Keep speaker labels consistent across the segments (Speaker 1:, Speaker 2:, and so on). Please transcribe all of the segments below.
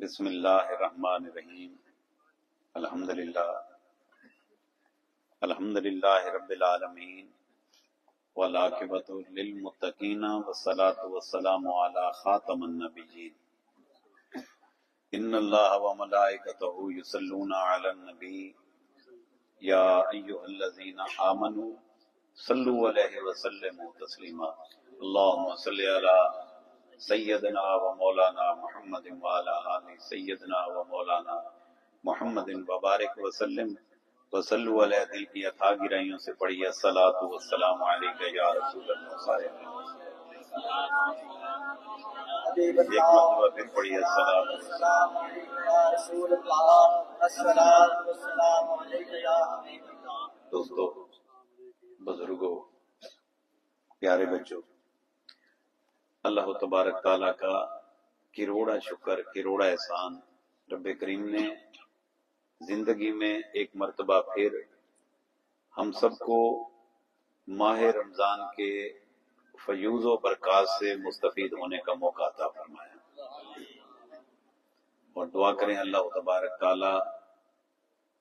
Speaker 1: बिस्मिल्लाहिर्रहमानिर्रहीम। अल्हम्दुलिल्लाह। अल्हम्दुलिल्लाह रब्बिल आलमीन। वल आकिबतु लिल मुत्तकीन वस्सलातु वस्सलामु अला खातमन नबिय्यीन इन्नल्लाह व मलाइकतहु युसल्लूना अलन नबी। या अय्युहल्लज़ीना आमनू सल्लु अलैहि वसल्लिमु तस्लीमा। अल्लाहुम्मा सल्लि अला सैयदना व मौलाना मुहम्मद व अला आलि सैयदना व मौलाना मुहम्मद व बारिक वसल्लम वसल्लु अलैहि दिल की अथा गिराइयों से पढ़िए अस्सलातु वस्सलामु या रसूल एक मरतबा फिर पढ़िए अस्सलातु दोस्तों बुज़ुर्गों प्यारे बच्चों अल्लाह तबारक ताला का किरोड़ा शुक्र, किरोड़ा एहसान। रब करीम ने ज़िंदगी में एक मरतबा फिर हम सबको माह रमज़ान के फयूज बरकत से मुस्तफ़ होने का मौका अता फरमाया। और दुआ करें अल्लाह तबारक ताला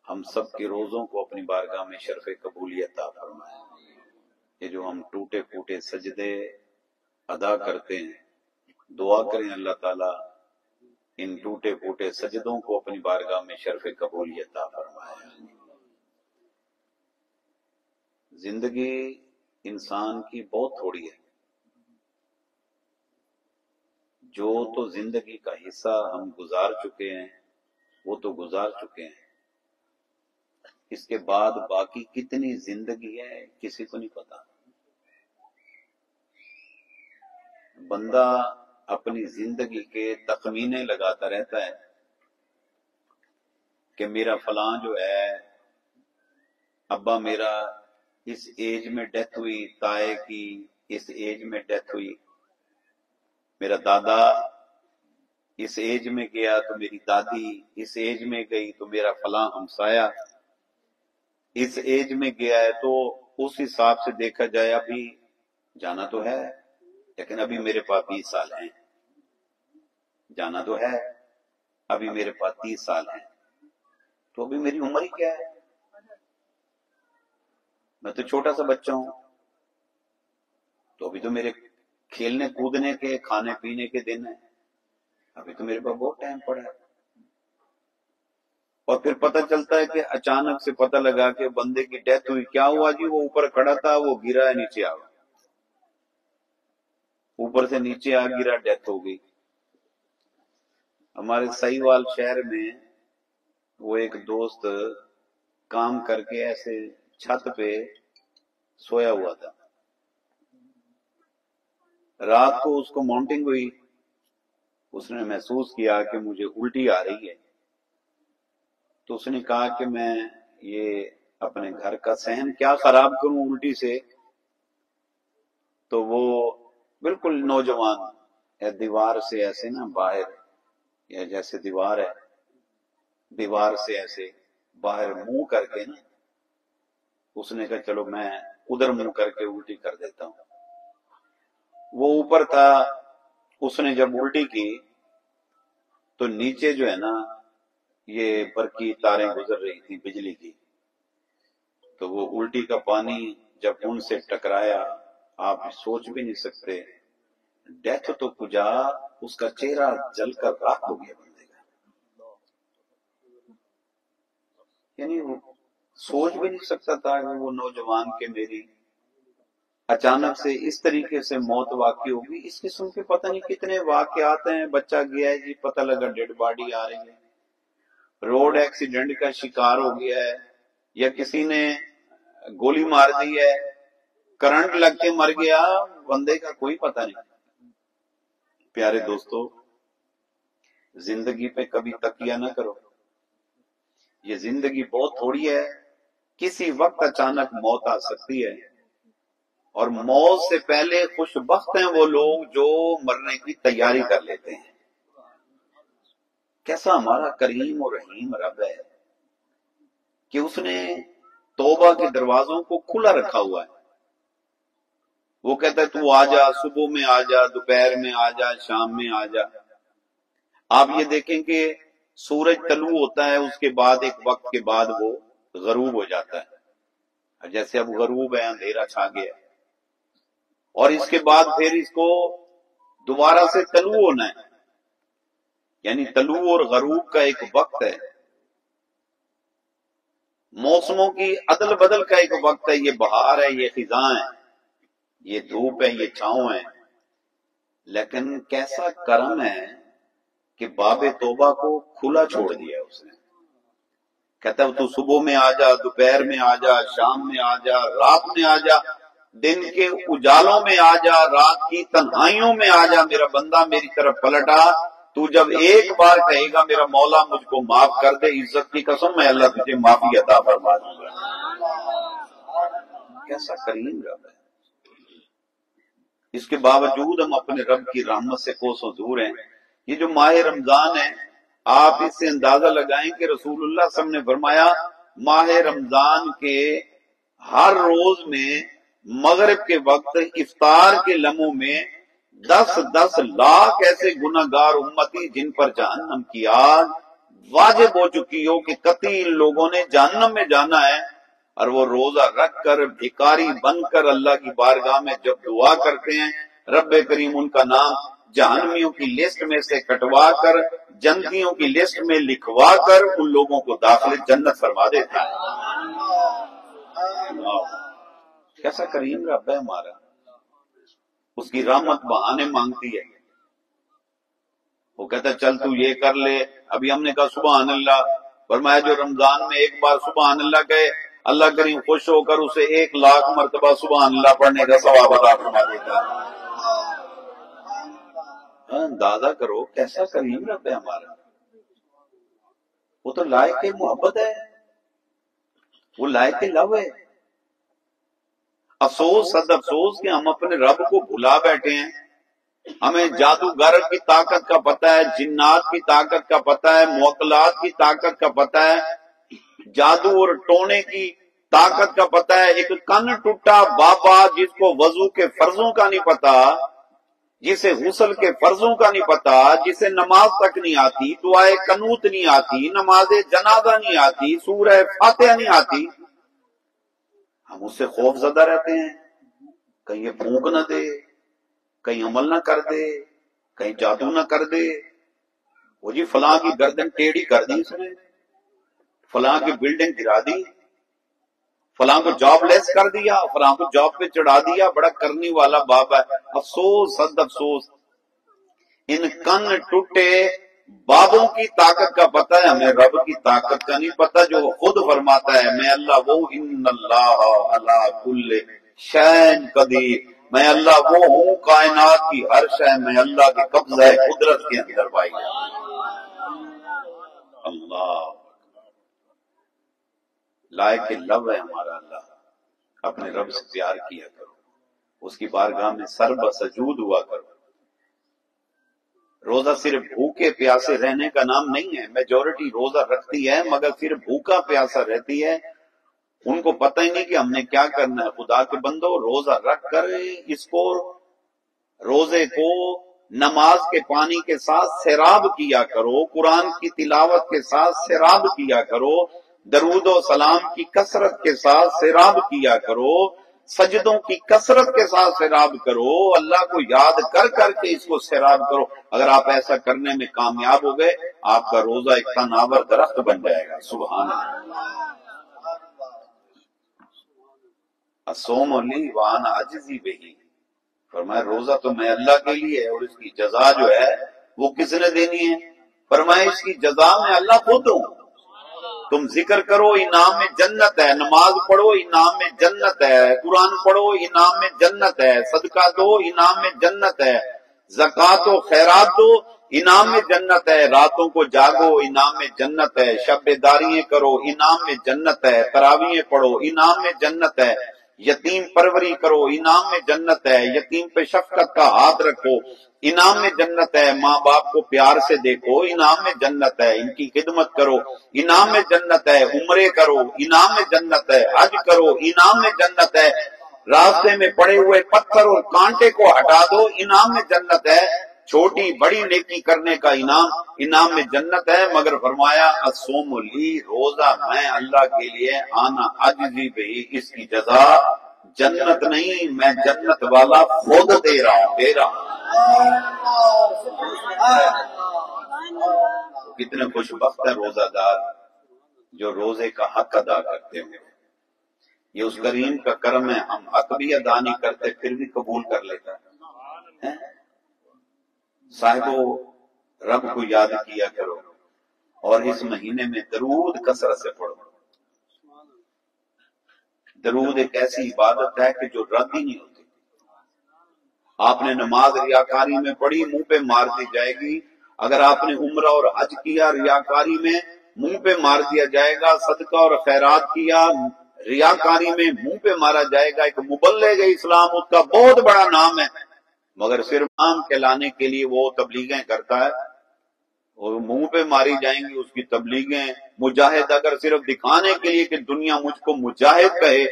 Speaker 1: हम सब के रोजों को अपनी बारगाह में शरफ कबूलियत फरमाए। ये जो हम टूटे फूटे सजदे अदा करते हैं। दुआ करें अल्लाह ताला इन टूटे फूटे सजदों को अपनी बारगाह में शर्फ कबूलियत फरमाया ज़िंदगी इंसान की बहुत थोड़ी है। जो तो ज़िंदगी का हिस्सा हम गुजार चुके हैं, वो तो गुजार चुके हैं। इसके बाद बाकी कितनी ज़िंदगी है, किसी को नहीं पता। बंदा अपनी ज़िंदगी के तखमीने लगाता रहता है कि मेरा फलां जो है, अब्बा मेरा इस एज में डेथ हुई, ताए की इस एज में डेथ हुई। मेरा दादा इस एज में गया तो मेरी दादी इस एज में गई तो मेरा फलां हमसाया। इस एज में गया है तो उस हिसाब से देखा जाए, अभी जाना तो है। लेकिन अभी मेरे पास बीस साल हैं। जाना तो है, अभी मेरे पास तीस साल है। तो अभी मेरी उम्र ही क्या है? मैं तो छोटा सा बच्चा हूँ। तो अभी तो मेरे खेलने, कूदने के, खाने, पीने के दिन है। अभी तो मेरे पास बहुत टाइम पड़ा है। और फिर पता चलता है कि अचानक से पता लगा कि बंदे की डेथ हुई। क्या हुआ जी? वो ऊपर खड़ा था, वो गिरा है, नीचे आ ऊपर से नीचे आ गिरा डेथ हो गई। हमारे सहीवाल शहर में वो एक दोस्त काम करके ऐसे छत पे सोया हुआ था। रात को उसको माउंटिंग हुई। उसने महसूस किया कि मुझे उल्टी आ रही है। तो उसने कहा कि मैं ये अपने घर का सहन क्या खराब करूँ उल्टी से? तो वो बिल्कुल नौजवान या दीवार से ऐसे ना बाहर, या जैसे दीवार है, दीवार से ऐसे बाहर मुँह करके ना, उसने कहा, चलो मैं उधर मुँह करके उल्टी कर देता हूँ। वो ऊपर था, उसने जब उल्टी की तो नीचे जो है ना, ये बरकी तारें गुजर रही थी बिजली की तो वो उल्टी का पानी जब उनसे टकराया आप सोच भी नहीं सकते। डेथ तो कुजा उसका चेहरा जलकर राख हो गया बंदे का। यानी वो सोच भी नहीं सकता था वो नौजवान के मेरी अचानक से इस तरीके से मौत वाकई होगी। इस किस्म के पता नहीं कितने वाक्य आते हैं। बच्चा गया है जी, पता लगा डेड बॉडी आ रही है। रोड एक्सीडेंट का शिकार हो गया है, या किसी ने गोली मार दी है। करंट लग के मर गया, बंदे का कोई पता नहीं। प्यारे दोस्तों, ज़िंदगी पे कभी तकिया ना करो। ये ज़िंदगी बहुत थोड़ी है। किसी वक्त अचानक मौत आ सकती है। और मौत से पहले खुश वक्त हैं वो लोग जो मरने की तैयारी कर लेते हैं। कैसा हमारा करीम और रहीम रब है कि उसने तोबा के दरवाजों को खुला रखा हुआ है। वो कहता है, तू आ जा, सुबह में आ जा, दोपहर में आ जा, शाम में आ जा। आप ये देखें कि सूरज तलु होता है, उसके बाद, एक वक्त के बाद वो गरूब हो जाता है। जैसे अब गरूब है, अंधेरा छा गया और इसके बाद फिर इसको दोबारा से तलु होना है। यानी तलु और गरूब का एक वक्त है। मौसमों की अदल बदल का एक वक्त है, ये बहार है, ये खिजा है। ये धूप है, ये छाव है। लेकिन कैसा कर्म है कि बाबे तोबा को खुला छोड़ दिया उसने। कहता है, तू सुबह में आ जा, दोपहर में आ जा, शाम में आ जा, रात में आ जा, दिन के उजालों में आ जा, रात की तन्हाइयों में आ जा, मेरा बंदा मेरी तरफ़ पलटा, तू जब एक बार कहेगा, मेरा मौला मुझको माफ़ कर दे, इज़्ज़त की कसम, मैं अल्लाह तुझे माफ़ी अता फरमा दूँगा। कैसा करीम रब है। इसके बावजूद हम अपने रब की रहमत से कोसों दूर हैं। ये जो माह रमज़ान है, आप इससे अंदाज़ा लगाएँ कि रसूलुल्लाह ने फरमाया, माह रमज़ान के हर रोज में, मगरब के वक्त, इफ्तार के लम्हों में दस दस लाख ऐसे गुनागार उम्मती जिन पर जहन्नम की आग वाजिब हो चुकी हो कि कति लोगों ने जहन्नम में जाना है और वो रोजा रख कर भिकारी बनकर अल्लाह की बारगाह में जब दुआ करते हैं रब करीम उनका नाम जहनमियों की लिस्ट में से कटवा कर जनतियों की लिस्ट में लिखवा कर उन लोगों को दाखिल जन्नत फरमा देता है। कैसा करीम रब है हमारा? उसकी रामत बहाने मांगती है। वो कहता, चल तू ये कर ले। अभी हमने कहा सुबह अल्लाह। फरमाया, जो रमज़ान में एक बार सुबह अल्लाह कहे अल्लाह करीम खुश होकर उसे एक लाख मरतबा सुबह अल्लाह पढ़ने का सवाब अदा फरमा देता है। अंदाज़ा हाँ, करो कैसा करीम रब है हमारा। वो तो लायक मोहब्बत है। वो लायक लव है। अफसोस सद अफसोस कि हम अपने रब को भुला बैठे हैं। हमें जादूगर की ताकत का पता है जिन्नात की ताकत का पता है मोकलात की ताकत का पता है। जादू और टोने की ताकत का पता है, एक कन टूटा बाबा जिसको वज़ू के फर्जों का नहीं पता, जिसे हुसल के फर्जों का नहीं पता, जिसे नमाज़ तक नहीं आती, दुआए कनूत नहीं आती, नमाज़ जनाजा नहीं आती, सूरह फातिहा नहीं आती, हम उससे खौफ ज़्यादा रहते हैं। कहीं ये फूक न दे, कहीं अमल ना कर दे, कहीं जादू ना कर दे। वो जी फलां की गर्दन टेढ़ी कर दी उसने, फलां की बिल्डिंग गिरा दी। फलां को जॉब लेस कर दिया, फलां को जॉब पे चढ़ा दिया, बड़ा करने वाला बाप है। अफसोस सद अफसोस इन कन टूटे बाबों की ताकत का पता है, हमें रब की ताकत का नहीं पता जो खुद फरमाता है, मैं अल्लाह वो इन अल्लाह कुल्ले शैन कदीर। मैं अल्लाह वो हूँ, कायनात की हर शय में अल्लाह के कब्जा है कुदरत के अंदर भाई अल्लाह लायक लव है हमारा अल्लाह। अपने रब से प्यार किया करो। उसकी बारगाह में सर्व सजूद हुआ करो। रोजा सिर्फ़ भूखे प्यासे रहने का नाम नहीं है। मेजोरिटी रोजा रखती है, मगर सिर्फ़ भूखा प्यासा रहती है। उनको पता ही नहीं कि हमने क्या करना है। खुदा के बंदो, रोजा रख कर इसको, रोज़े को नमाज़ के पानी के साथ सैराब किया करो। कुरान की तिलावत के साथ सैराब किया करो। दरूद सलाम की कसरत के साथ सैराब किया करो, सजदों की कसरत के साथ सैराब करो, अल्लाह को याद कर करके इसको सैराब करो। अगर आप ऐसा करने में कामयाब हो गए, आपका रोजा एक तनावर दरख्त बन जाएगा। सुबह असोम वान आजिजी बेही। फरमाया, रोजा तो मैं अल्लाह के लिए है और इसकी जजा जो है, वो किसने देनी है? फरमाया, इसकी जजा मैं अल्लाह खुद हूँ। तुम ज़िक्र करो, इनाम में जन्नत है। नमाज़ पढ़ो, इनाम में जन्नत है। कुरान पढ़ो, इनाम में जन्नत है। सदका दो, इनाम में जन्नत है। जक़ात और खैरात दो, इनाम में जन्नत है। रातों को जागो, इनाम में जन्नत है। शब्बेदारियाँ करो, इनाम में जन्नत है। तरावियाँ पढ़ो, इनाम में जन्नत है। यतीम परवरी करो, इनाम में जन्नत है, यतीम पे शफकत का हाथ रखो, इनाम में जन्नत है माँ बाप को प्यार से देखो, इनाम में जन्नत है, इनकी खिदमत करो, इनाम में जन्नत है, उम्रे करो, इनाम में जन्नत है, हज करो, इनाम में जन्नत है, रास्ते में पड़े हुए पत्थर और कांटे को हटा दो, इनाम में जन्नत है छोटी बड़ी नेकी करने का इनाम इनाम में जन्नत है मगर फरमाया असोमली रोजा मैं अल्लाह के लिए आना अजी भी इसकी जजा जन्नत नहीं मैं जन्नत वाला खुद दे रहा हूँ दे रहा हूँ. कितने खुश वक्त है रोजादार जो रोज़े का हक अदा करते हैं। ये उस करीम का कर्म है हम हक भी अदा नहीं करते फिर भी कबूल कर लेता है, है? साहिबो, रब को याद किया करो और इस महीने में दरूद कसरत से पढ़ो। दरूद एक ऐसी इबादत है कि जो रद्द ही नहीं होती। आपने नमाज़ रियाकारी में पढ़ी मुँह पे मार दी जाएगी। अगर आपने उम्र और हज किया रियाकारी में, मुँह पे मार दिया जाएगा, सदका और खैरात किया रियाकारी में मुँह पे मारा जाएगा। एक मुबल्ले इस्लाम, उसका बहुत बड़ा नाम है। मगर सिर्फ़ नाम कहलाने के लिए वो तबलीगें करता है और मुँह पे मारी जाएँगी उसकी तबलीगें। मुजाहिद अगर सिर्फ़ दिखाने के लिए कि दुनिया मुझको मुजाहिद कहे,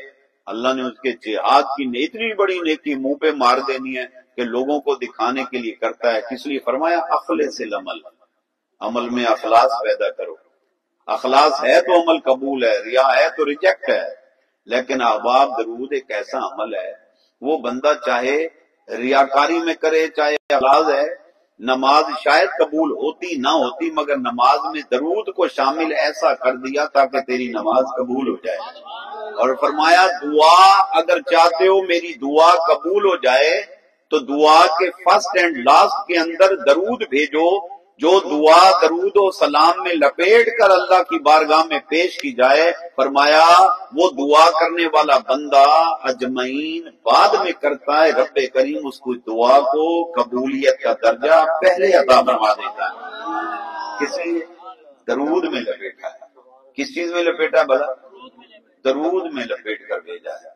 Speaker 1: अल्लाह ने उसके जिहाद की इतनी बड़ी नेकी मुँह पे मार देनी है कि लोगों को दिखाने के लिए करता है। इसलिए फरमाया अखले से अमल अमल में अखलास पैदा करो। अखलास है तो अमल कबूल है, रिया है तो रिजेक्ट है। लेकिन अहबाब दरूद एक ऐसा अमल है, वो बंदा चाहे रियाकारी में करे, चाहे अलाज है, नमाज़ शायद कबूल होती ना होती, मगर नमाज़ में दरूद को शामिल ऐसा कर दिया ताकि तेरी नमाज़ कबूल हो जाए। और फरमाया, दुआ अगर चाहते हो मेरी दुआ कबूल हो जाए तो दुआ के फ़र्स्ट एंड लास्ट के अंदर दरूद भेजो जो दुआ, दरूद सलाम में लपेट कर अल्लाह की बारगाह में पेश की जाए, फरमाया, वो दुआ करने वाला बंदा अजमैन बाद में करता है रब करीम उसको दुआ को कबूलियत का दर्जा पहले अदा बनवा देता है। किसी दरूद में लपेटा है। किस चीज़ में लपेटा भला? दरूद में लपेट कर भेजा है।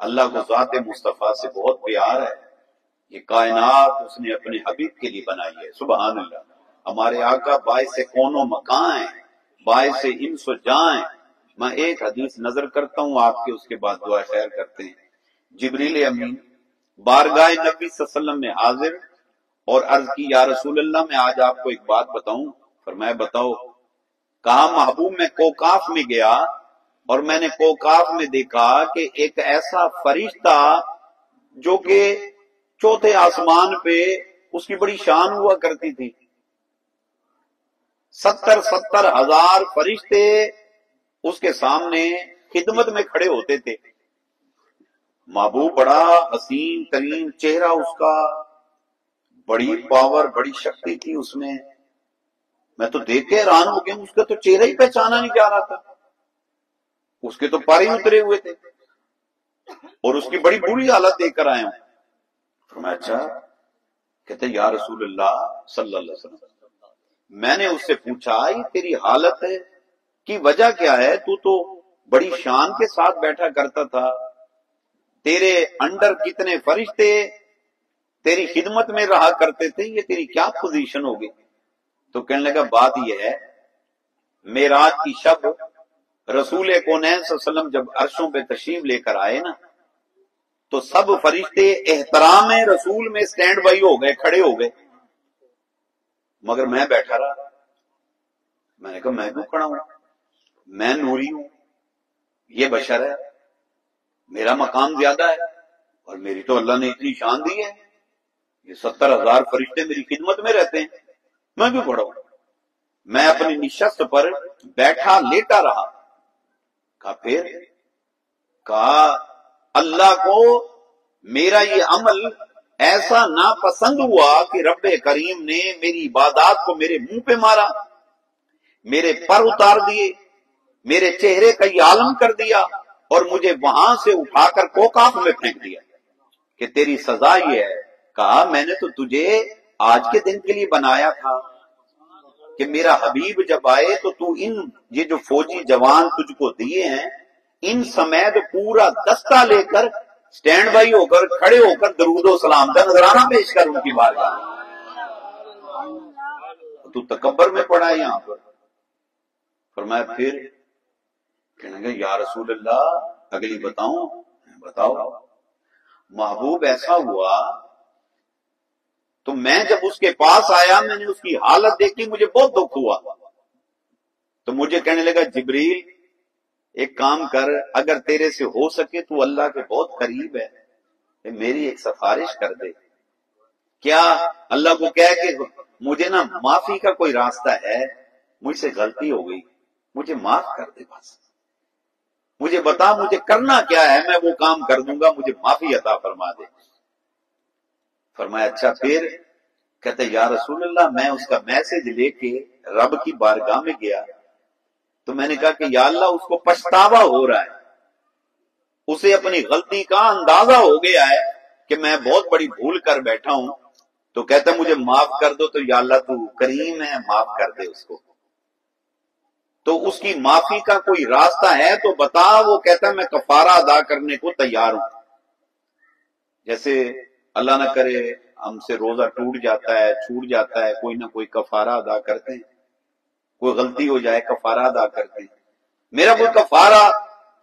Speaker 1: अल्लाह को जात मुस्तफ़ा से बहुत प्यार है। ये कायनात उसने अपने हबीब के लिए बनाई है सुबह अल्लाह हमारे आका बाय से कोनो मकान है बाय से इन सो जाए। मैं एक हदीस नज़र करता हूँ, आपके उसके बाद दुआ खैर करते हैं। जिबरील अमीन, बारगाह नबी वसल्लम में हाजिर और अर्ज़ की, या रसूल अल्लाह मैं आज आपको एक बात बताऊँ। पर मैं बताओ, कहा, महबूब, में कोकाफ में गया और मैंने कोकाफ में देखा कि एक ऐसा फरिश्ता जो कि चौथे आसमान पे उसकी बड़ी शान हुआ करती थी। सत्तर सत्तर हज़ार फरिश्ते उसके सामने खिदमत में खड़े होते थे। महबूब बड़ा हसीन तरीन चेहरा उसका, बड़ी पावर बड़ी शक्ति थी उसमें। मैं तो देख के हैरान हो गया उसका तो चेहरा ही पहचाना नहीं जा रहा था। उसके तो पारे उतरे हुए थे। और उसकी बड़ी बुरी हालत देखकर आया हूँ। तो मैं अच्छा कहते, या रसूल अल्लाह सल्लल्लाहु अलैहि वसल्लम मैंने उससे पूछा ये तेरी हालत है? की वजह क्या है? तू तो बड़ी शान के साथ बैठा करता था। तेरे अंडर कितने फरिश्ते, तेरी खिदमत में रहा करते थे, ये तेरी क्या पोजीशन होगी तो कहने लगा, बात यह है, मेराज की शब रसूल कोनैन जब अरशों पे तशीफ लेकर आए ना तो सब फरिश्ते एहतराम रसूल में स्टैंड बाई हो गए, खड़े हो गए। मगर मैं बैठा रहा। मैंने कहा, मैं क्यों खड़ा हूँ? मैं नूरी हूँ। ये बशर है। मेरा मकाम ज़्यादा है और मेरी तो अल्लाह ने इतनी शान दी है। ये सत्तर हज़ार फरिश्ते मेरी खिदमत में रहते हैं। मैं क्यों खड़ा हूँ? मैं अपनी निशस्त पर बैठा, लेटा रहा। कहा, फिर? कहा, अल्लाह को मेरा ये अमल ऐसा ना पसंद हुआ कि रब करीम ने मेरी इबादात को मेरे मुँह पे मारा, मेरे पर उतार दिए, मेरे चेहरे का ही आलम कर दिया और मुझे वहाँ से उठाकर कोकाफ में फेंक दिया कि तेरी सजा ये है। कहा, मैंने तो तुझे आज के दिन के लिए बनाया था कि मेरा हबीब जब आए तो तू इन, ये जो फौजी जवान तुझको दिए हैं, इन समय तो पूरा दस्ता लेकर स्टैंड बाई होकर, खड़े होकर दरूदो सलाम का नजराना पेश कर उनकी बार तू तकबर में पड़ा है यहाँ पर। पर मैं फिर कहने या रसूल अल्लाह अगली बताऊँ? बताओ महबूब, ऐसा हुआ तो मैं जब उसके पास आया, मैंने उसकी हालत देखी, मुझे बहुत दुख हुआ। तो मुझे कहने लगा, जिब्रील एक काम कर, अगर तेरे से हो सके तो अल्लाह के बहुत करीब है। मेरी एक सिफारिश कर दे। क्या अल्लाह को कह के मुझे ना माफ़ी का कोई रास्ता है? मुझसे गलती हो गई। मुझे माफ़ कर दे बस। मुझे बता, मुझे करना क्या है? मैं वो काम कर दूँगा, मुझे माफ़ी अता फरमा दे। फरमाया अच्छा फिर कहते, या रसूल अल्लाह मैं उसका मैसेज लेके रब की बारगाह में गया। तो मैंने कहा कि या अल्लाह, उसको पछतावा हो रहा है। उसे अपनी गलती का अंदाज़ा हो गया है कि मैं बहुत बड़ी भूल कर बैठा हूँ। तो कहता मुझे माफ़ कर दो तो या अल्लाह, तू करीम है, माफ़ कर दे उसको। तो उसकी माफ़ी का कोई रास्ता है तो बता, वो कहता मैं कफारा अदा करने को तैयार हूँ। जैसे अल्लाह ना करे, हमसे रोजा टूट जाता है, छूट जाता है, कोई ना कोई कफारा अदा करते हैं। कोई गलती हो जाए, कफारा अदा करते हैं मेरा कोई कफारा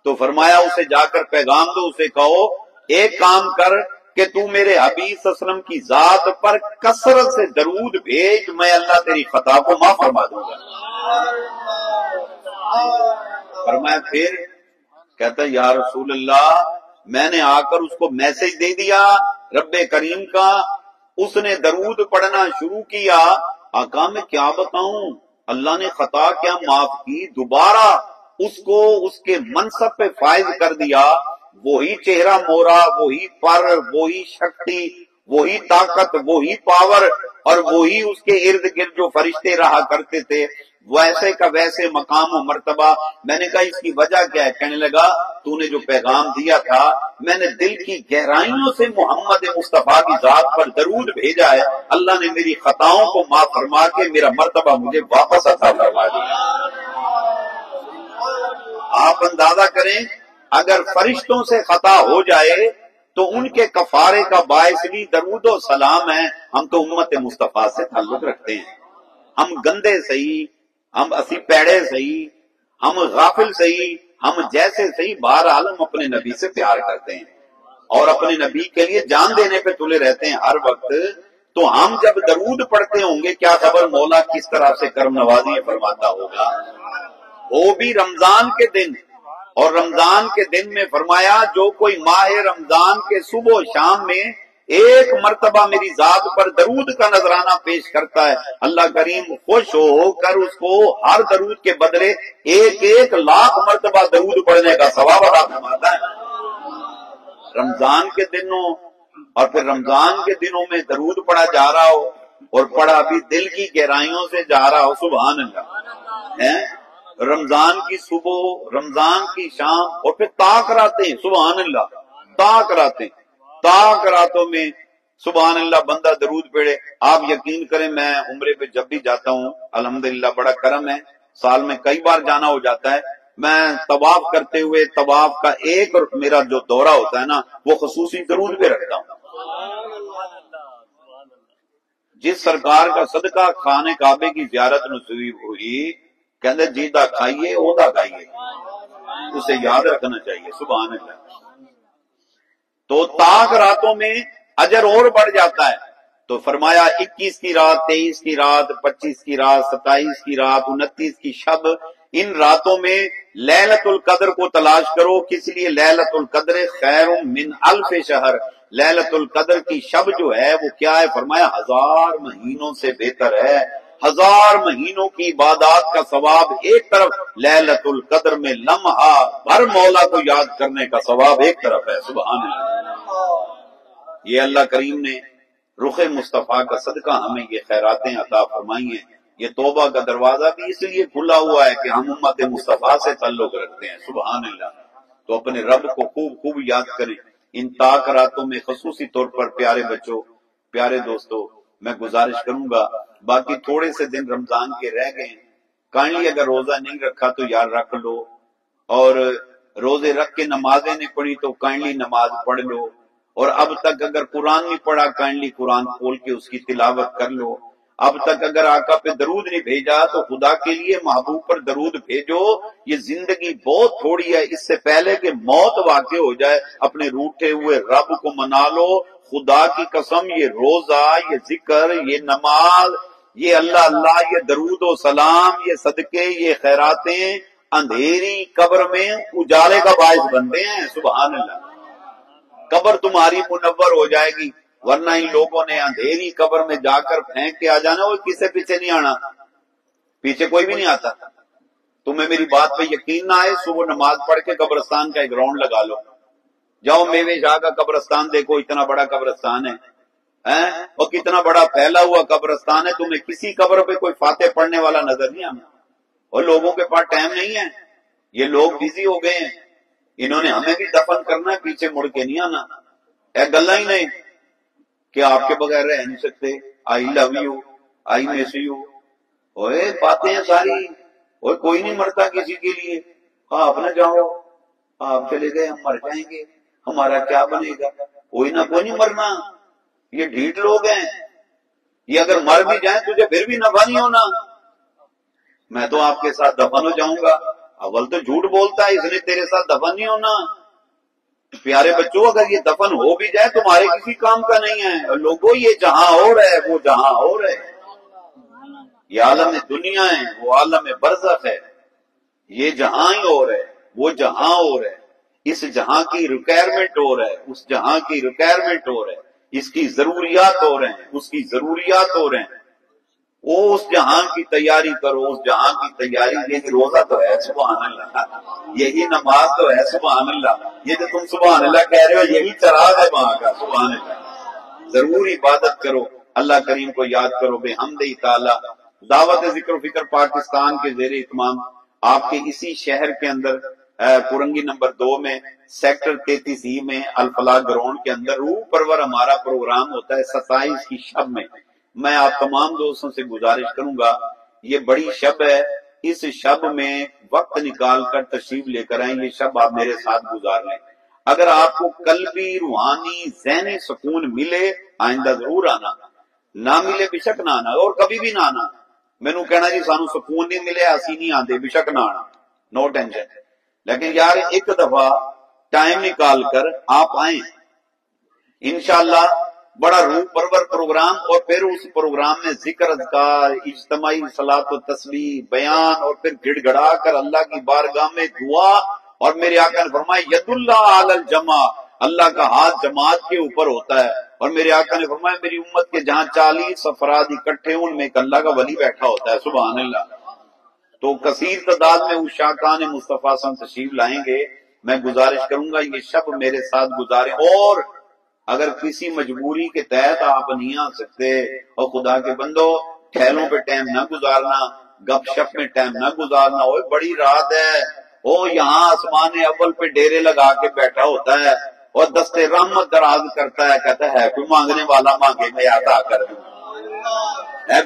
Speaker 1: तो फरमाया उसे जाकर, पैगाम दो, उसे कहो, एक काम कर कि तू मेरे हबीब असलम की जात पर कसरत से दरूद भेज, मैं अल्लाह तेरी खता को माफ़ फरमा दूँगा। फरमाया, फिर कहता, या रसूल अल्लाह मैंने आकर उसको मैसेज दे दिया, रब्बे करीम का, उसने दरूद पढ़ना शुरू किया। आका, मैं क्या बताऊँ? अल्लाह ने खता क्या, माफ़ की, दोबारा उसको उसके मनसब पे फायज कर दिया। वही चेहरा मोरा, वही पर, वही शक्ति, वही ताकत, वही पावर और वही उसके इर्द गिर्द जो फरिश्ते रहा करते थे। वैसे का वैसे मकाम और मरतबा। मैंने कहा, इसकी वजह क्या है? कहने लगा, तूने जो पैगाम दिया था, मैंने दिल की गहराइयों से मोहम्मद मुस्तफ़ा की जात पर दरूद भेजा है। अल्लाह ने मेरी खताओं को माफ़ फरमा के मेरा मरतबा मुझे वापस अता फरमा दिया। आप अंदाज़ा करें, अगर फरिश्तों से खता हो जाए तो उनके कफारे का बायस भी दरूद सलाम है। हम तो उम्मत मुस्तफ़ा से ताल्लुक रखते हैं। हम गंदे सही हम असी पैड़े सही, हम गाफिल सही, हम जैसे सही, बहरहाल हम अपने नबी से प्यार करते हैं। और अपने नबी के लिए जान देने पे तुले रहते हैं हर वक्त। तो हम जब दरूद पढ़ते होंगे, क्या खबर मौला किस तरह से कर्म नवाजी फरमाता होगा? वो भी रमज़ान के दिन। और रमज़ान के दिन में फरमाया, जो कोई माह रमज़ान के सुबह शाम में एक मरतबा मेरी जात पर दरूद का नजराना पेश करता है। अल्लाह करीम खुश होकर उसको हर दरूद के बदले एक एक लाख मरतबा दरूद पढ़ने का सवाब अदा फरमाता है। रमज़ान के दिनों और फिर रमज़ान के दिनों में दरूद पढ़ा जा रहा हो और पढ़ा भी दिल की गहराइयों से जा रहा हो सुबह है? रमज़ान की सुबह, रमज़ान की शाम और फिर ताक रातें सुबह ताक रातें। ताक रातों में सुबह अल्लाह बंदा दरूद पेड़े आप यकीन करें, मैं उम्र पे जब भी जाता हूँ, अल्हम्दुलिल्लाह, बड़ा करम है। साल में कई बार जाना हो जाता है। मैं तवाफ करते हुए, तवाफ का एक और मेरा जो दौरा होता है ना, वो खसूसी दरूद पे रखता हूँ। जिस सरकार का सदका खाने काबे की जियारत नसीब हुई, कहते जीता खाइए, ओदा खाइए। उसे याद रखना चाहिए सुबह तो ताक रातों में अजर और बढ़ जाता है। तो फरमाया 21 की रात 23 की रात 25 की रात 27 की रात 29 की शब, इन रातों में लैलतुल कदर को तलाश करो। किस लिए? लैलतुल कदर खैर मिन अल्फ शहर। लैलतुल कदर की शब जो है, वो क्या है? फरमाया, हज़ार महीनों से बेहतर है। हज़ार महीनों की इबादत का सवाब एक तरफ़ लैलतुल कदर में लम्हा भर मौला को याद करने का सवाब एक तरफ़ है। सुबह ये अल्लाह करीम ने रुख मुस्तफ़ा का सदका हमें ये खैरातें अता फरमाई हैं। ये तोबा का दरवाज़ा भी इसलिए खुला हुआ है कि हम उम्मत मुस्तफ़ा से ताल्लुक रखते हैं सुबह तो अपने रब को खूब खूब याद करें। इन ताक रातों में खसूसी तौर पर प्यारे बच्चों, प्यारे दोस्तों, मैं गुजारिश करूँगा, बाकी थोड़े से दिन रमज़ान के रह गए काइंडली अगर रोजा नहीं रखा तो यार रख लो। और रोज़े रख के नमाजें नहीं पढ़ी तो काइंडली नमाज़ पढ़ लो। और अब तक अगर कुरान नहीं पढ़ा, काइंडली कुरान खोल के उसकी तिलावत कर लो। अब तक अगर आका पे दरूद नहीं भेजा तो खुदा के लिए महबूब पर दरूद भेजो। ये ज़िंदगी बहुत थोड़ी है, इससे पहले कि मौत वाक़ हो जाए, अपने रूठे हुए रब को मना लो। खुदा की कसम, ये रोजा, ये ज़िक्र, ये नमाज़, ये अल्लाह अल्लाह, ये दरूद सलाम, ये सदके, ये खैरातें, अंधेरी कब्र में उजाले का बायस बनते हैं सुबह अल्लाह। कब्र तुम्हारी मुनवर हो जाएगी, वरना इन लोगों ने अंधेरी कब्र में जाकर फेंक के आ जाना वो किसे पीछे नहीं आना? पीछे कोई भी नहीं आता। तुम्हें मेरी बात पे यकीन ना आए, सुबह नमाज़ पढ़ के कब्रस्तान का एक राउंड लगा लो। जाओ, मेवे शाह का कब्रस्तान देखो, इतना बड़ा कब्रस्तान है। हैं? और कितना बड़ा फैला हुआ कब्रस्तान है, तुम्हें किसी कब्र पे कोई फाते पढ़ने वाला नज़र नहीं आना। और लोगों के पास टाइम नहीं है। ये लोग बिज़ी हो गए हैं। इन्होंने हमें भी दफन करना है, पीछे मुड़ के नहीं आना। है गला ही नहीं कि आपके बगैर रह नहीं सकते। I love you, I miss you. ओए, बातें हैं सारी। और कोई नहीं मरता किसी के लिए। आप ना जाओ, आप चले गए, हम मर जाएँगे। हमारा क्या बनेगा? कोई ना कोई नहीं मरना। ये ढीठ लोग हैं। ये अगर मर भी जाए, तुझे फिर भी नफा नहीं होना। मैं तो आपके साथ दफन हो जाऊँगा। अव्वल तो झूठ बोलता है, इसलिए तेरे साथ दफन नहीं होना। प्यारे बच्चों, अगर ये दफन हो भी जाए, तुम्हारे किसी काम का नहीं है। लोगों, ये जहाँ और है, वो जहाँ और है। ये आलम दुनिया है, वो आलम बरसक है। ये जहाँ ही और है, वो जहाँ और है। इस जहाँ की रिक्वायरमेंट और है, उस जहाँ की रिक्वायरमेंट और है। इसकी जरूरियात और है, उसकी जरूरियात और है। वो उस जहाँ की तैयारी करो, उस जहाँ की तैयारी यही रोजा तो है सुबह अल्लाह यही नमाज़ तो है सुबह अल्लाह ये जो तुम सुबह अल्लाह कह रहे हो, यही चराग है वहाँ का सुबह अल्लाह ज़रूर इबादत करो। अल्लाह करीम को याद करो, बेहमद ताला। दावत ज़िक्र फ़िक्र, पाकिस्तान के जेर इतमाम आपके इसी शहर के अंदर कुरंगी नंबर दो में, सेक्टर तैतीस ई में अलफला ग्राउंड के अंदर रूह परवर हमारा प्रोग्राम होता है सताइस की शब में। मैं आप तमाम दोस्तों से गुजारिश करूँगा, ये बड़ी शब है, इस शब में वक्त निकाल कर तशरीफ़ लेकर आए, ये शब आप मेरे साथ गुजार लें अगर आपको कल भी रूहानी, जहनी सुकून मिले, आइंदा ज़रूर आना। ना मिले, बेशक ना आना, और कभी भी ना आना। मैनू कहना जी, सानू सुकून नहीं मिले असी नहीं आते बेशक ना आना। नो टेंशन लेकिन यार, एक दफ़ा टाइम निकाल कर आप आए। इनशाला बड़ा रूप परवर प्रोग्राम और फिर उस प्रोग्राम में ज़िक्र, अजकार, इज्तमाही, सलात तस्वी बयान और फिर गिड़गड़ा कर अल्लाह की बारगाह में दुआ और मेरे आका ने फरमाया, यदुल्ला आलल जमा। अल्लाह का हाथ जमात के ऊपर होता है। और मेरे आका ने फरमाया, मेरी उम्मत के जहाँ चालीस अफराद इकट्ठे उनमें एक अल्लाह का वली बैठा होता है। सुबह अल्लाह तो कसीर तादाद में उस शाहकान मुस्तफ़ा तशीफ लाएँगे। मैं गुजारिश करूँगा, ये शब मेरे साथ गुजारे। और अगर किसी मजबूरी के तहत आप नहीं आ सकते और खुदा के बंदो खेलों पे टाइम ना गुजारना, गपशप में टाइम ना गुजारना वो बड़ी रात है, ओ यहाँ आसमान अव्वल पे डेरे लगा के बैठा होता है और दस्ते रहमत दराज करता है, कहता है कोई मांगने वाला मांगे, मैं अदा कर दू।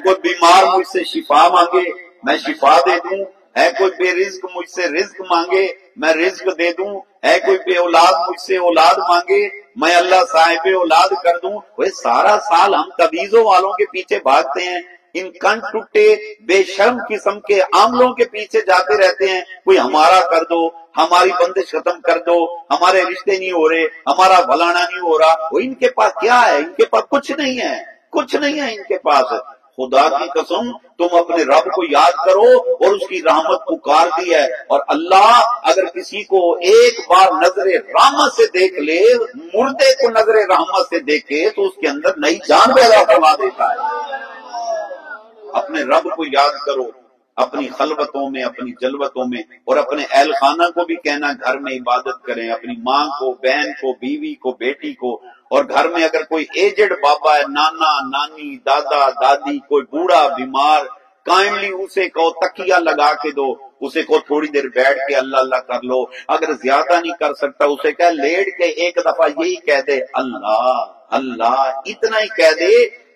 Speaker 1: कोई बीमार मुझसे शिफा मांगे, मैं शिफा दे दूँ है कोई बेरिज्क मुझसे रिज्क मांगे, मैं रिज्क दे दूँ? है कोई बे औलाद मुझसे औलाद मांगे, मैं अल्लाह साहिब औलाद कर दूँ? वही सारा साल हम तवीजों वालों के पीछे भागते हैं, इन कन टुट्टे बेशर्म किस्म के आमलों के पीछे जाते रहते हैं। कोई हमारा कर दो, हमारी बंदिश खत्म कर दो, हमारे रिश्ते नहीं हो रहे, हमारा भलाना नहीं हो रहा। वो इनके पास क्या है? इनके पास कुछ नहीं है, कुछ नहीं है इनके पास। खुदा की कसम, तुम अपने रब को याद करो और उसकी रहमत पुकार दी है। और अल्लाह अगर किसी को एक बार नज़र रहमत से देख ले, मुर्दे को नज़र रहमत से देखे तो उसके अंदर नई जान पैदा करवा देता है। अपने रब को याद करो, अपनी खलबतों में, अपनी जलवतों में, और अपने एहल खाना को भी कहना, घर में इबादत करें, अपनी माँ को, बहन को, बीवी को, बेटी को और घर में अगर कोई एजेड बाबा है, नाना, नानी, दादा, दादी, कोई बूढ़ा, बीमार, काइंडली उसे कहो, तकिया लगा के दो। उसे को थोड़ी देर बैठ के अल्लाह अल्लाह कर लो। अगर ज़्यादा नहीं कर सकता, उसे कह, लेट के एक दफ़ा यही कह दे, अल्लाह अल्लाह, इतना ही कह दे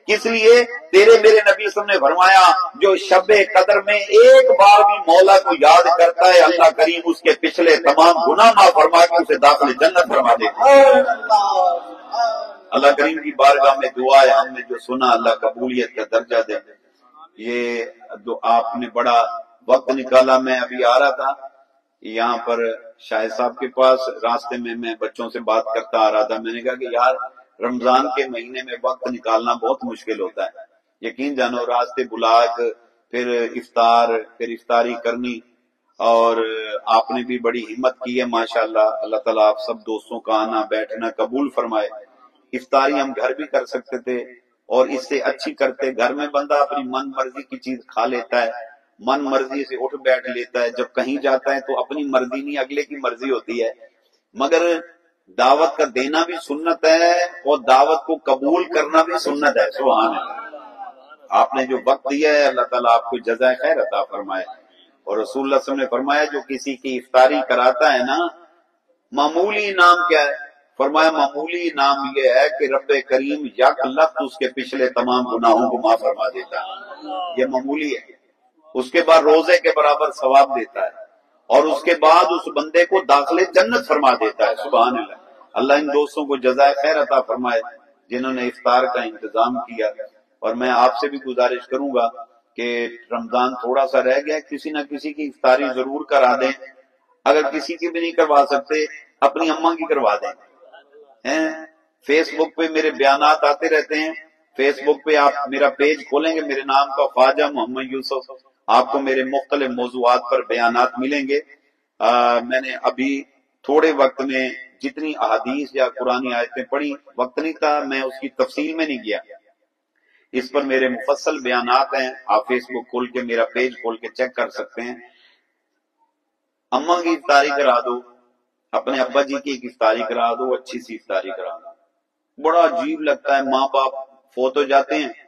Speaker 1: किस लिए? तेरे मेरे नबी ने फरमाया, जो शब कदर में एक बार भी मौला को याद करता है, अल्लाह करीम उसके पिछले तमाम गुना ना फरमा के उसे दाखिल जन्नत फरमा दे। अल्लाह करीम की बारगाह में दुआ है, हमने जो सुना, अल्लाह कबूलियत का दर्जा दे। ये जो आपने बड़ा वक्त निकाला, मैं अभी आ रहा था, यहाँ पर शायद साहब के पास, रास्ते में मैं बच्चों से बात करता आ रहा था मैंने कहा कि यार रमज़ान के महीने में वक्त निकालना बहुत मुश्किल होता है। यकीन जानो, रास्ते बुलाक, फिर इफ्तार, फिर इफ्तारी करनी, और आपने भी बड़ी हिम्मत की है, माशाल्लाह। अल्लाह ताला आप सब दोस्तों का आना, बैठना कबूल फरमाए। इफ्तारी हम घर भी कर सकते थे, और इससे अच्छी करते, घर में बंदा अपनी मन मर्ज़ी की चीज़ खा लेता है मन मर्ज़ी से उठ बैठ लेता है। जब कहीं जाता है तो अपनी मर्ज़ी नहीं, अगले की मर्ज़ी होती है। मगर दावत का देना भी सुन्नत है और दावत को कबूल करना भी सुन्नत है सुहान आपने जो वक्त दिया है, अल्लाह ताला आपको जजा खैर अता फरमाए। और रसूल ने फरमाया, जो किसी की इफ्तारी कराता है ना, मामूली नाम क्या है? फरमाया, मामूली नाम यह है कि रब करीम यक लफ्त उसके पिछले तमाम गुनाहों को माफ़ फरमा देता है। ये मामूली है। उसके बाद रोज़े के बराबर सवाब देता है। और उसके बाद उस बंदे को दाखिले जन्नत फरमा देता है सुबह अल्लाह इन दोस्तों को जजाय खैर अता फरमाए, जिन्होंने इफ्तार का इंतज़ाम किया। और मैं आपसे भी गुजारिश करूँगा कि रमज़ान थोड़ा सा रह गया, किसी ना किसी की इफ्तारी ज़रूर करा दें। अगर किसी की भी नहीं करवा सकते, अपनी अम्मा की करवा दें। हैं? फेसबुक पे मेरे बयान आते रहते हैं। फेसबुक पे आप मेरा पेज खोलेंगे, मेरे नाम का ख्वाजा मोहम्मद यूसुफ। आपको मेरे मुख्तलि मौजूद पर बयान मिलेंगे। आ, मैंने अभी थोड़े वक्त में जितनी अहादीस या पुरानी आयतें पढ़ी वक्त नहीं था मैं उसकी तफसील में नहीं गया। इस पर मेरे मुफसल बयान हैं आप फेसबुक खोल के मेरा पेज खोल के चेक कर सकते हैं। अम्मा की इफ्तारी करा दो अपने अब्बा जी की इफ्तारी करा दो अच्छी सी इफ्तारी करा दो। बड़ा अजीब लगता है माँ बाप फोत हो जाते हैं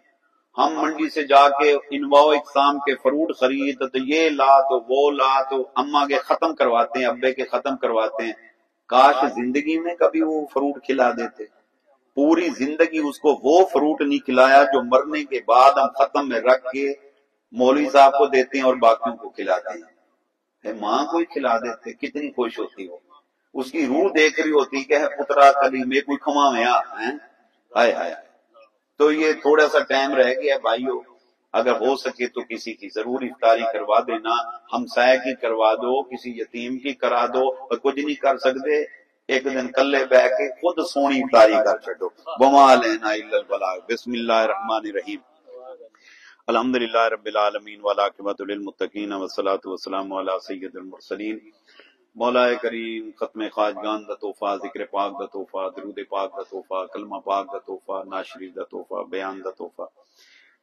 Speaker 1: हम मंडी से जाके इनवाओ इकसाम के फ्रूट खरीद तो ये ला तो वो ला तो अम्मा के खत्म करवाते हैं, अब्बे के खत्म करवाते हैं। काश ज़िंदगी में कभी वो फ्रूट खिला देते। पूरी ज़िंदगी उसको वो फ्रूट नहीं खिलाया जो मरने के बाद हम खत्म में रख के मौलवी साहब को देते हैं और बाकियों को खिलाते हैं। माँ को ही खिला देते, कितनी खुश होती हो। उसकी रूह देख रही होती है, पुतरा कली में कोई खमा में आए हाय। तो ये थोड़ा सा टाइम रह गया, भाइयों। अगर हो सके तो किसी की ज़रूर इफ्तारी करवा देना। हमसाया की करवा दो, किसी यतीम की करा दो और कुछ नहीं कर सकते। एक दिन कल्ले बह के खुद सोनी इफ्तारी कर छो बमा लेना बिस्मिल्लाह रहमान रहीम। अलहमदिल्ला वसलात वसलाम सैदुलमरसलीन मौला करीम खत्म खाजगान द तोहफा, ज़िक्र पाक द तोहफा, दरूद पाक द तोहफा, कलमा पाक द तोहफा नाशरीफ द तोहफा, बयान द तोहफा,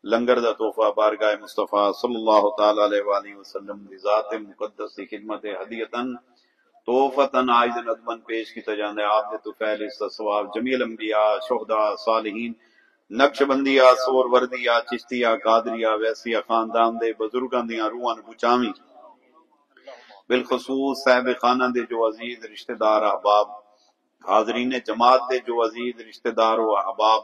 Speaker 1: लंगर द तोहफा, बारगाह मुस्तफ़ा सल्लल्लाहु अलैहि वसल्लम ज़ात मुक़द्दस की खिदमत हदियतन, तोहफतन आयद नदमन पेश की तजान आप तो फैल सवाब जमील अंबिया, शोहदा, सालिहीन, नक्शबंदिया सोर वर्दिया चिश्तिया, कादरिया, वैसिया, खानदान दे बुजुर्गां दियाँ रूहां बुचावी बिलखसूस साहब खाना दे जो अज़ीज़ रिश्तेदार अहबाब, हाजरीन जमात दे जो अज़ीज़ रिश्तेदार हो अहबाब,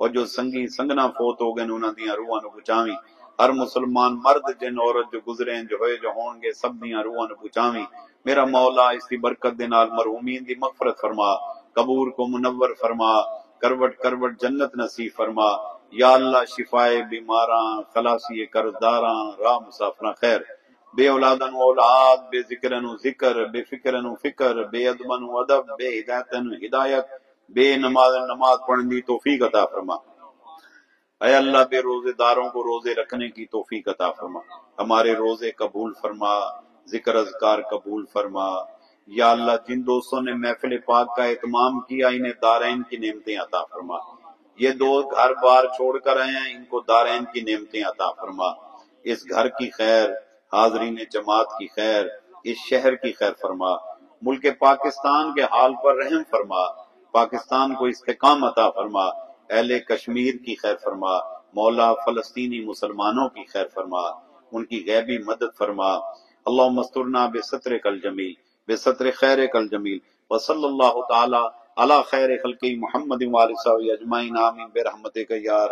Speaker 1: और जो संगी संगना फोत हो गए उन्होंने रूहां पुचावी हर मुसलमान मर्द जिन औरत जो गुजरे जो होए, जो होंगे सब दियाँ रूहां पुचावी मेरा मौला इसकी बरकत दे नाल मरहूमीन दी मगफरत फरमा, कबूर को मुनवर फरमा, करवट करवट जन्नत नसीब फरमा। या अल्लाह शिफाए बीमारा, खलासी कर्जदारा, राह मुसाफरा खैर। बे औलादन औलाद, बे ज़िक्र ज़िक्र, बे फ़िक्र फ़िक्र, बे अदबन अदब, बे हिदायतन हिदायत, बे नमाज़ नमाज़ पढ़ने की तोफीक अता फरमा। अय अल्लाह बे रोजेदारों को रोज़े रखने की तोफीक अता फरमा। हमारे रोज़े कबूल फरमा, ज़िक्र अजकार कबूल फरमा। या अल्लाह, जिन दोस्तों ने महफिल पाक का एहतमाम किया, इन्हें दारैन की नेमतें अता फरमा। ये दो घर बार छोड़कर आए हैं, इनको दारैन की नेमतें अता फरमा। इस घर की खैर हाजरीन जमात की खैर, इस शहर की खैर फरमा। मुल्क पाकिस्तान के हाल पर रहम फरमा। पाकिस्तान को इस्तेकाम अता फरमा। अहले कश्मीर की खैर फरमा। मौला फलस्तीनी मुसलमानों की खैर फरमा। उनकी गैबी मदद फरमा। अल्लाह मस्तुरना बेसतर कल जमील, बेसतर खैर कल जमील। अला खैर खलकी मोहम्मद अजमाइन। आमीन। बेरहमत यार